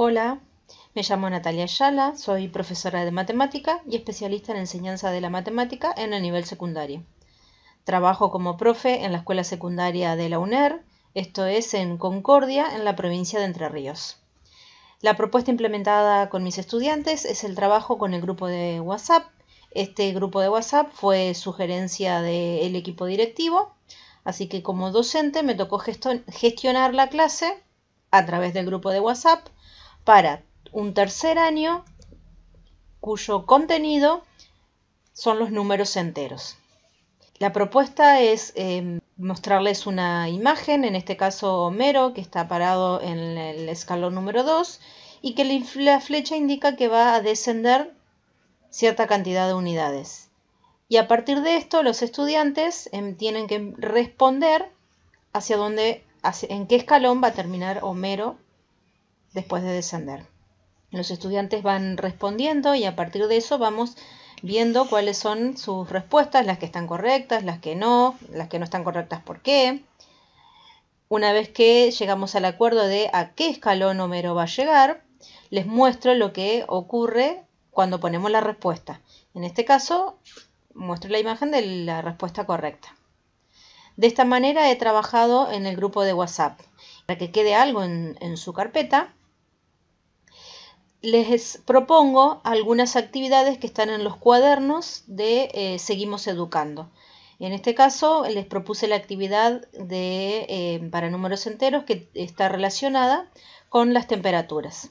Hola, me llamo Natalia Ayala, soy profesora de matemática y especialista en enseñanza de la matemática en el nivel secundario. Trabajo como profe en la escuela secundaria de la UNER, esto es en Concordia, en la provincia de Entre Ríos. La propuesta implementada con mis estudiantes es el trabajo con el grupo de WhatsApp. Este grupo de WhatsApp fue sugerencia del equipo directivo, así que como docente me tocó gestionar la clase a través del grupo de WhatsApp para un tercer año cuyo contenido son los números enteros. La propuesta es em, mostrarles una imagen, en este caso Homero, que está parado en el escalón número 2 y que la flecha indica que va a descender cierta cantidad de unidades. Y a partir de esto los estudiantes em, tienen que responder hacia dónde, en qué escalón va a terminar Homero después de descender. Los estudiantes van respondiendo y a partir de eso vamos viendo cuáles son sus respuestas, las que están correctas, las que no, las que no están correctas por qué. Una vez que llegamos al acuerdo de a qué escalón Homero va a llegar, les muestro lo que ocurre cuando ponemos la respuesta. En este caso, muestro la imagen de la respuesta correcta. De esta manera he trabajado en el grupo de WhatsApp. Para que quede algo en, en su carpeta, les propongo algunas actividades que están en los cuadernos de eh, Seguimos Educando. En este caso les propuse la actividad de, eh, para números enteros que está relacionada con las temperaturas.